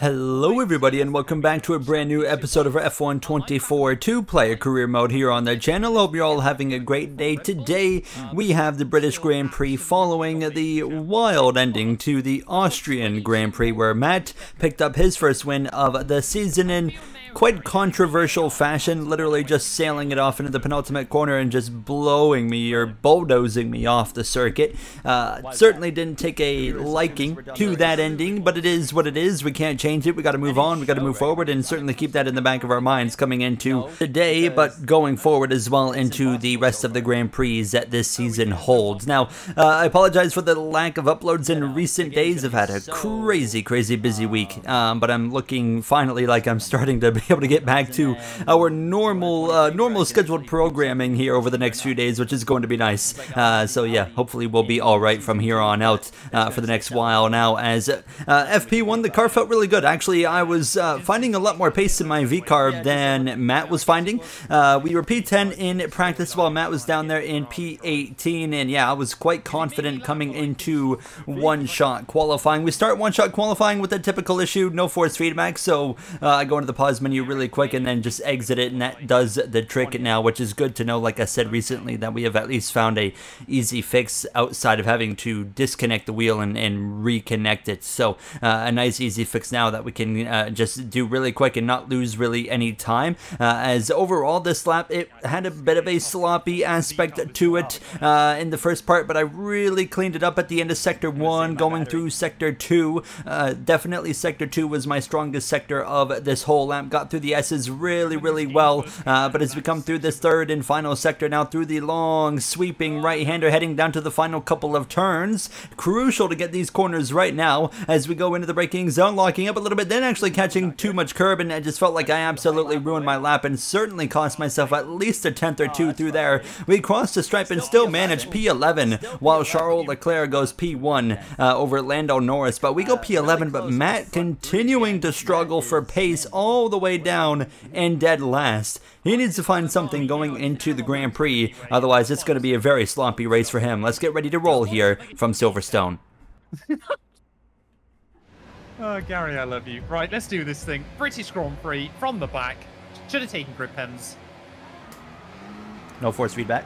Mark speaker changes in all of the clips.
Speaker 1: Hello everybody and welcome back to a brand new episode of F1 24 two-player career mode here on the channel. Hope you're all having a great day. Today we have the British Grand Prix following the wild ending to the Austrian Grand Prix where Matt picked up his first win of the season in quite controversial fashion, literally just sailing it off into the penultimate corner and just blowing me or bulldozing me off the circuit. Uh, certainly didn't take a liking to that ending, but it is what it is. We can't change it. We got to move on. We got to move forward and certainly keep that in the back of our minds coming into today, but going forward as well into the rest of the Grand Prix that this season holds. Now, uh, I apologize for the lack of uploads in recent days. I've had a crazy, crazy busy week, um, but I'm looking finally like I'm starting to be able to get back to our normal uh, normal scheduled programming here over the next few days, which is going to be nice. Uh, so yeah, hopefully we'll be all right from here on out uh, for the next while. Now, as uh, FP1, the car felt really good. Actually, I was uh, finding a lot more pace in my VCARB than Matt was finding. Uh, we were P10 in practice while Matt was down there in P18, and yeah, I was quite confident coming into one-shot qualifying. We start one-shot qualifying with a typical issue, no force feedback, so I go into the pause menu really quick and then just exit it and that does the trick now which is good to know. Like I said recently that we have at least found a easy fix outside of having to disconnect the wheel and, and reconnect it. So uh, a nice easy fix now that we can uh, just do really quick and not lose really any time. Uh, as overall this lap it had a bit of a sloppy aspect to it uh, in the first part but I really cleaned it up at the end of sector 1 going through sector 2 uh, definitely sector 2 was my strongest sector of this whole lap. Got through the S's really, really well, uh, but as we come through this third and final sector now through the long sweeping right-hander heading down to the final couple of turns. Crucial to get these corners right now as we go into the braking zone, locking up a little bit, then actually catching too much curb, and I just felt like I absolutely ruined my lap and certainly cost myself at least a tenth or two through there. We crossed the stripe and still managed P11 while Charles Leclerc goes P1 uh, over Lando Norris, but we go P11, but Matt continuing to struggle for pace all the way down and dead last. He needs to find something going into the Grand Prix, otherwise it's going to be a very sloppy race for him. Let's get ready to roll here from Silverstone.
Speaker 2: oh, Gary, I love you. Right, let's do this thing. British Grand Prix from the back. Should have taken grip pens.
Speaker 1: No force feedback.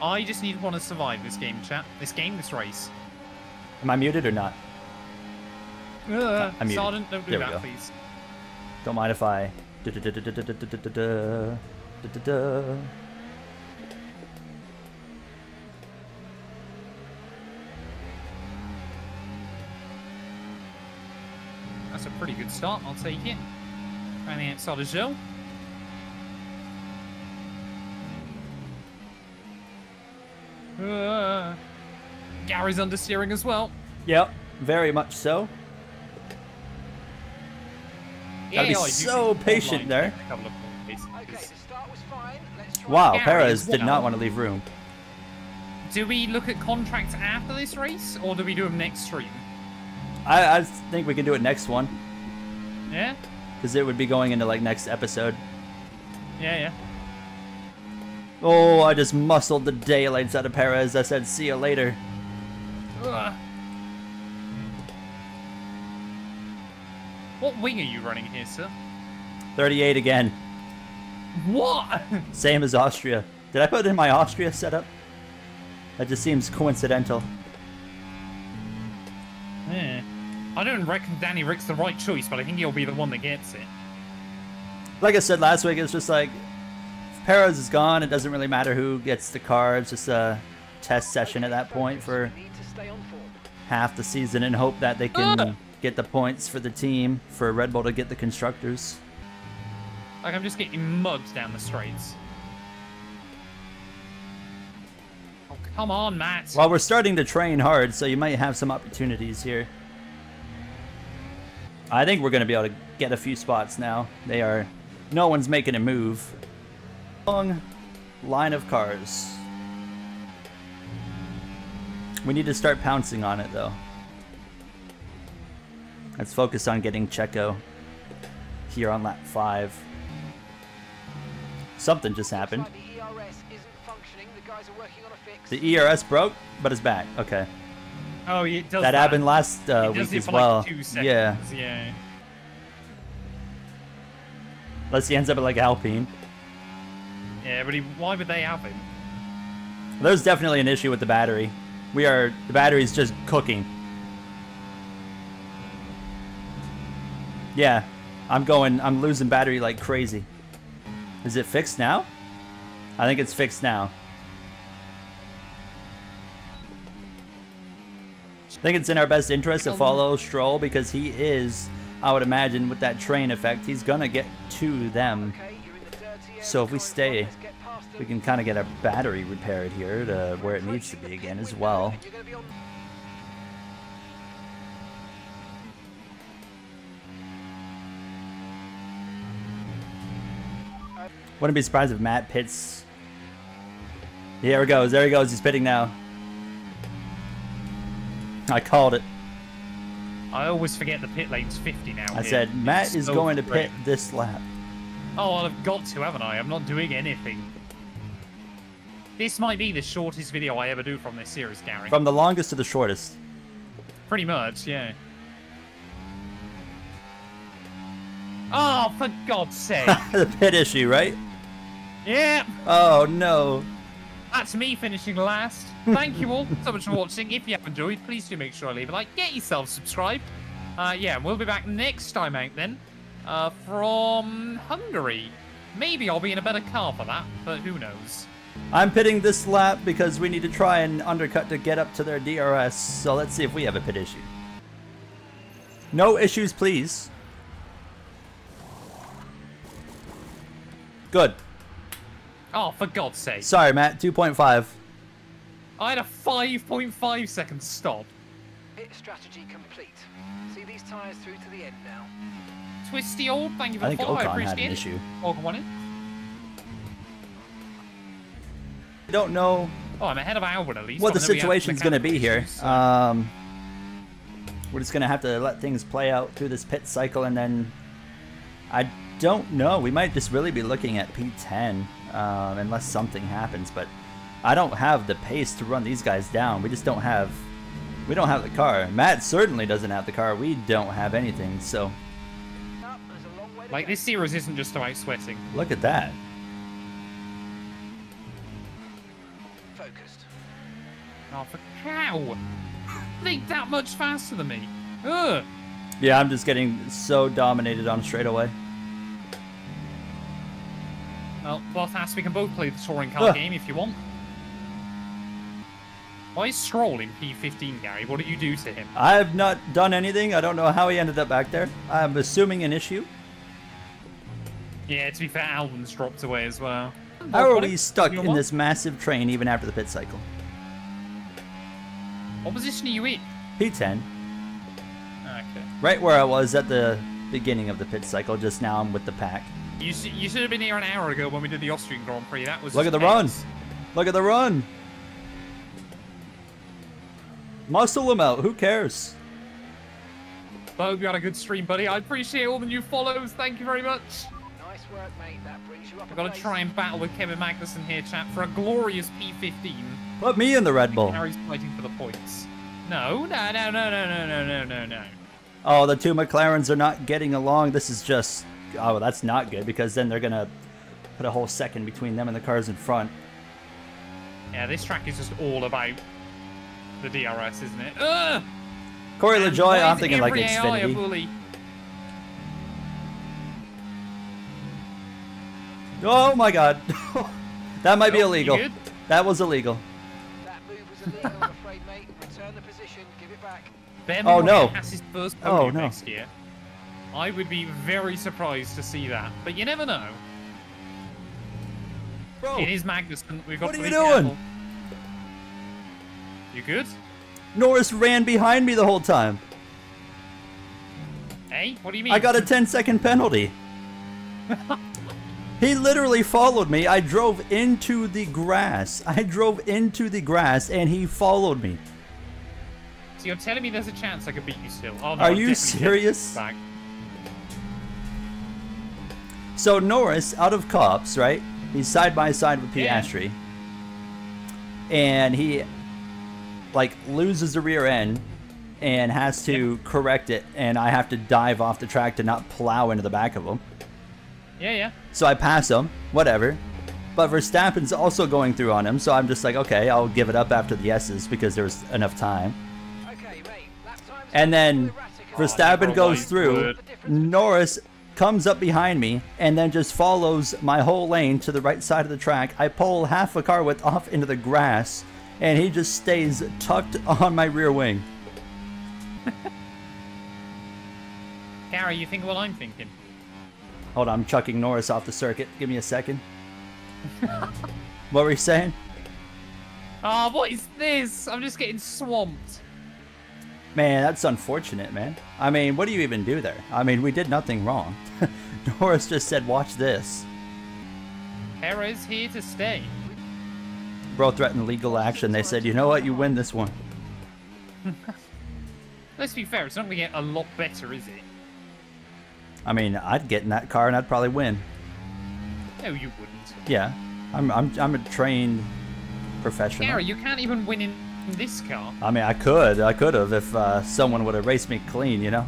Speaker 2: I just need one to survive this game, chat. This game, this race.
Speaker 1: Am I muted or not?
Speaker 2: Uh, I'm Sargeant, don't do there that, please.
Speaker 1: Don't mind if I.
Speaker 2: That's a pretty good start, I'll take it. Around the outside of Zhou. Uh, Gary's understeering as well.
Speaker 1: Yep, very much so. Gotta be so patient there. Wow, Perez did not want to leave room.
Speaker 2: Do we look at contracts after this race, or do we do them next stream?
Speaker 1: I, I think we can do it next one.
Speaker 2: Yeah?
Speaker 1: Because it would be going into, like, next episode.
Speaker 2: Yeah, yeah.
Speaker 1: Oh, I just muscled the daylights out of Perez. I said, see you later.
Speaker 2: Ugh. What wing are you running here, sir?
Speaker 1: 38 again.
Speaker 2: What?
Speaker 1: Same as Austria. Did I put in my Austria setup? That just seems coincidental.
Speaker 2: Yeah. I don't reckon Danny Ric's the right choice, but I think he'll be the one that gets it.
Speaker 1: Like I said last week, it's just like, if Perez is gone, it doesn't really matter who gets the car. It's just a test session at that point for half the season and hope that they can... Uh get the points for the team for Red Bull to get the constructors.
Speaker 2: Like I'm just getting mugged down the streets. Oh, come on, Matt.
Speaker 1: Well, we're starting to train hard, so you might have some opportunities here. I think we're going to be able to get a few spots now. They are... No one's making a move. Long line of cars. We need to start pouncing on it, though. Let's focus on getting Checo here on lap 5. Something just happened. The ERS broke, but it's back. Okay.
Speaker 2: Oh, it does
Speaker 1: That,
Speaker 2: that.
Speaker 1: happened last uh, week as well.
Speaker 2: like
Speaker 1: yeah,
Speaker 2: Yeah.
Speaker 1: unless he ends up at like Alpine.
Speaker 2: Yeah, but he, why would they have him?
Speaker 1: There's definitely an issue with the battery. We are the battery's just cooking. Yeah, I'm going. I'm losing battery like crazy. Is it fixed now? I think it's fixed now. I think it's in our best interest to follow Stroll because he is, I would imagine, with that train effect, he's gonna get to them. So if we stay, we can kind of get our battery repaired here to where it needs to be again as well. Wouldn't be surprised if Matt pits. Here he goes. There he goes. He's pitting now. I called it.
Speaker 2: I always forget the pit lane's 50 now.
Speaker 1: I
Speaker 2: here.
Speaker 1: said Matt
Speaker 2: It's
Speaker 1: is
Speaker 2: so
Speaker 1: going to
Speaker 2: great.
Speaker 1: pit this lap.
Speaker 2: Oh, well, I've got to, haven't I? I'm not doing anything. This might be the shortest video I ever do from this series, Gary.
Speaker 1: From the longest to the shortest.
Speaker 2: Pretty much, yeah. Oh, for God's sake.
Speaker 1: the pit issue, right?
Speaker 2: Yeah,
Speaker 1: Oh no.
Speaker 2: that's me finishing last. Thank you all so much for watching. If you have enjoyed, please do make sure to leave a like. Get yourself subscribed. Uh, yeah, we'll be back next time out then. Uh, from Hungary. Maybe I'll be in a better car for that, but who knows.
Speaker 1: I'm pitting this lap because we need to try and undercut to get up to their DRS. So let's see if we have a pit issue. No issues, please. Good.
Speaker 2: Oh, for God's sake.
Speaker 1: Sorry, Matt. 2.5.
Speaker 2: I had a 5.5 second stop.
Speaker 3: Pit strategy complete. See these tyres through to the end now.
Speaker 2: Twisty old, thank you for
Speaker 1: I
Speaker 2: the
Speaker 1: think
Speaker 2: follow. I
Speaker 1: Ocon had
Speaker 2: appreciate
Speaker 1: an
Speaker 2: it.
Speaker 1: issue.
Speaker 2: Ocon won it.
Speaker 1: I don't know
Speaker 2: Oh, I'm ahead of Albon at least.
Speaker 1: what the
Speaker 2: Although we have
Speaker 1: situation's going to be here.
Speaker 2: so-
Speaker 1: Um, we're just going to have to let things play out through this pit cycle, and then I don't know. We might just really be looking at P10 um, unless something happens. But I don't have the pace to run these guys down. We just don't have. We don't have the car. Matt certainly doesn't have the car. We don't have anything. So
Speaker 3: Up, there's a long way to
Speaker 2: Like, this series isn't just about sweating.
Speaker 1: look at that.
Speaker 3: Focused.
Speaker 2: Oh, for cow! They that much faster than me. Ugh.
Speaker 1: Yeah, I'm just getting so dominated on straightaway.
Speaker 2: Well, Bottas, we can both play the touring car
Speaker 1: Ugh.
Speaker 2: game if you want. Why is Stroll in P15, Gary? What did you do to him?
Speaker 1: I have not done anything. I don't know how he ended up back there. I'm assuming an issue.
Speaker 2: Yeah, to be fair, Albon's dropped away as well.
Speaker 1: How are we stuck in this massive train even after the pit cycle?
Speaker 2: What position are you in?
Speaker 1: P10,
Speaker 2: Okay.
Speaker 1: right where I was at the beginning of the pit cycle. Just now I'm with the pack.
Speaker 2: You, sh- you should have been here an hour ago when we did the Austrian Grand Prix. That was
Speaker 1: Look at the run. Look at the run. Muscle him out. Who cares?
Speaker 2: I hope you had a good stream, buddy. I appreciate all the new follows. Thank you very much.
Speaker 3: Nice work, mate. That brings you up.
Speaker 2: I've got to try and battle with Kevin Magnussen here, chat, for a glorious P15.
Speaker 1: Put me in the Red Bull.
Speaker 2: Harry's fighting for the points. No, no, no, no, no, no, no, no, no, no.
Speaker 1: Oh, the two McLarens are not getting along. This is just. Oh, that's not good because then they're gonna put a whole second between them and the cars in front.
Speaker 2: Yeah, this track is just all about the DRS, isn't it? Ugh!
Speaker 1: Corey
Speaker 2: And LaJoie,
Speaker 1: I'm thinking like
Speaker 2: every
Speaker 1: Xfinity. Oh my god. that might be
Speaker 2: Oh, you
Speaker 1: illegal. That was illegal.
Speaker 3: That move was illegal, I'm afraid, mate. Return the position. Give it back.
Speaker 2: Ben
Speaker 1: Oh, no.
Speaker 2: has his first
Speaker 1: Oh, no.
Speaker 2: I would be very surprised to see that, but you never know.
Speaker 1: Bro,
Speaker 2: It is Magnussen. We've got
Speaker 1: What are you doing?
Speaker 2: careful. You good?
Speaker 1: Norris ran behind me the whole time.
Speaker 2: Hey, what do you mean?
Speaker 1: I got a 10 second penalty. he literally followed me. I drove into the grass. I drove into the grass and he followed me.
Speaker 2: So you're telling me there's a chance I could beat you still? Oh, no,
Speaker 1: Are
Speaker 2: I'm
Speaker 1: you serious?
Speaker 2: Back.
Speaker 1: So Norris out of Copse, right? He's side by side with
Speaker 2: Yeah.
Speaker 1: Piastri. And he like loses the rear end and has to correct it, and I have to dive off the track to not plow into the back of him.
Speaker 2: Yeah, yeah.
Speaker 1: So I pass him, whatever. But Verstappen's also going through on him, so I'm just like, okay, I'll give it up after the S's because there's enough time.
Speaker 3: Okay, mate.
Speaker 1: And then. Verstappen
Speaker 2: never
Speaker 1: goes through.
Speaker 2: word.
Speaker 1: Norris comes up behind me and then just follows my whole lane to the right side of the track. I pull half a car width off into the grass, and he just stays tucked on my rear wing.
Speaker 2: Gary, you think what I'm thinking?
Speaker 1: Hold on, I'm chucking Norris off the circuit. Give me a second. what were you saying?
Speaker 2: Ah, what is this? I'm just getting swamped.
Speaker 1: Man, that's unfortunate, man. I mean, what do you even do there? I mean, we did nothing wrong. Norris just said, watch this.
Speaker 2: Perez here to stay.
Speaker 1: Bro threatened legal action. They said, you know what? You win this one.
Speaker 2: Let's be fair, it's not going to get a lot better, is it?
Speaker 1: I mean, I'd get in that car and I'd probably win.
Speaker 2: No, you wouldn't.
Speaker 1: Yeah, I'm, I'm, I'm a trained professional.
Speaker 2: Gary, you can't even win in this car.
Speaker 1: I mean, I could, I could have if uh, someone would have raced me clean, you know.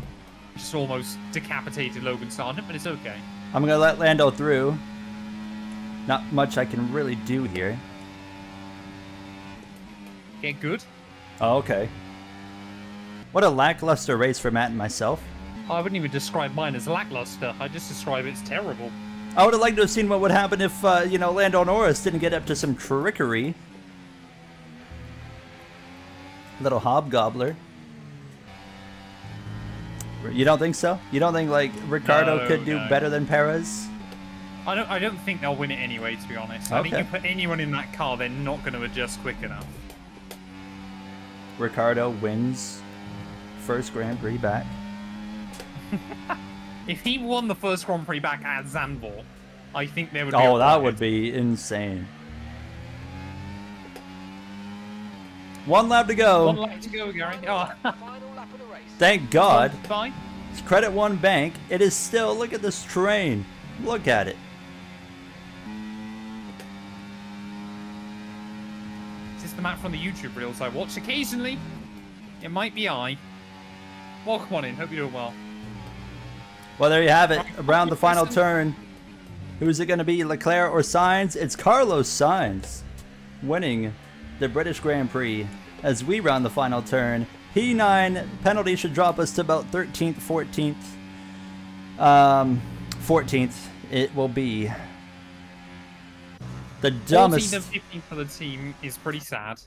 Speaker 2: Just almost decapitated Logan Sargeant, but it's okay.
Speaker 1: I'm gonna let Lando through. Not much I can really do here.
Speaker 2: Get good.
Speaker 1: Oh, okay. What a lackluster race for Matt and myself.
Speaker 2: I wouldn't even describe mine as lackluster. I just describe it as terrible.
Speaker 1: I would have liked to have seen what would happen if, uh, you know, Lando Norris didn't get up to some trickery. Little hobgobbler. You don't think so? You don't think like Ricciardo
Speaker 2: No,
Speaker 1: could do
Speaker 2: no.
Speaker 1: better than Perez?
Speaker 2: I don't. I don't think they'll win it anyway. To be honest, I think you put anyone in that car, they're not going to adjust quick enough.
Speaker 1: Ricciardo wins first Grand Prix back.
Speaker 2: If he won the first Grand Prix back at Zandvoort, I think there would. Be
Speaker 1: Oh, that would be insane. One lap to go.
Speaker 2: One lap to go, Gary. Oh,
Speaker 3: Final lap of the race.
Speaker 1: Thank God.
Speaker 2: Fine.
Speaker 1: It's Credit One Bank. It is still. Look at this train. Look at it.
Speaker 2: Is this the map from the YouTube reels I watch occasionally? It might be I. Welcome on in. Hope you're doing well.
Speaker 1: Well, there you have it. Around the final turn. Who's it going to be, Leclerc or Sainz? It's Carlos Sainz winning the British Grand Prix as we round the final turn. P9 penalty should drop us to about 13th, 14th. Um, 14th. It will be the dumbest.
Speaker 2: 14th and 15th for the team is pretty sad.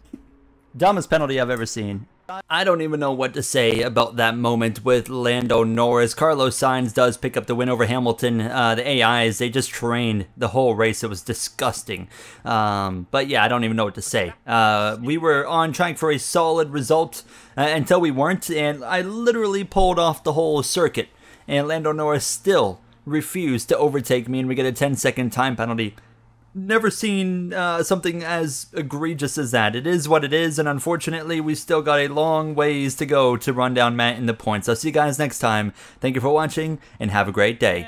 Speaker 1: dumbest penalty I've ever seen. I don't even know what to say about that moment with Lando Norris. Carlos Sainz does pick up the win over Hamilton. Uh, the AIs, they just trained the whole race. It was disgusting. Um, but yeah, I don't even know what to say. Uh, we were on track for a solid result uh, until we weren't, and I literally pulled off the whole circuit. And Lando Norris still refused to overtake me, and we get a 10 second time penalty never seen uh, something as egregious as that. It is what it is, and unfortunately, we still got a long ways to go to run down Matt in the points. I'll see you guys next time. Thank you for watching, and have a great day.